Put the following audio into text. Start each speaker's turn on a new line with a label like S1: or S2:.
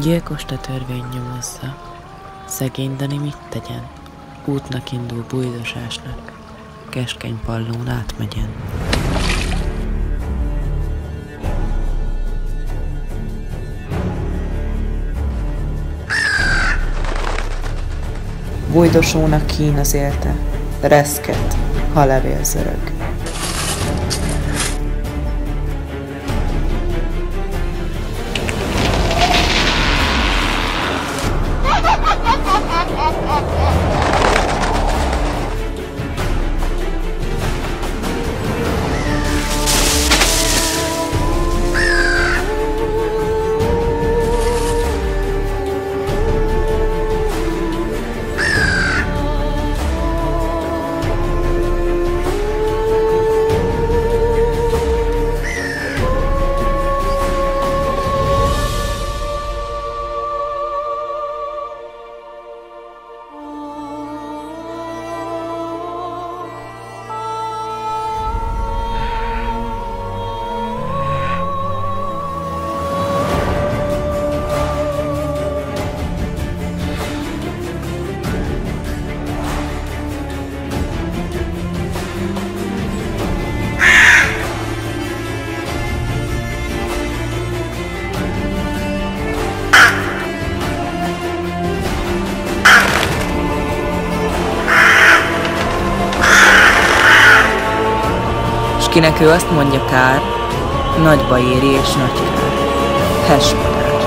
S1: gyilkost a törvény nyomozza, szegény Dani mit tegyen? Útnak indul bújdosásnak, keskeny pallón átmegyen.
S2: Bújdosónak kín az élte, reszket, ha levél zörög. S kinek ő azt mondja kár, nagyba éri és nagy kár. Hespadár.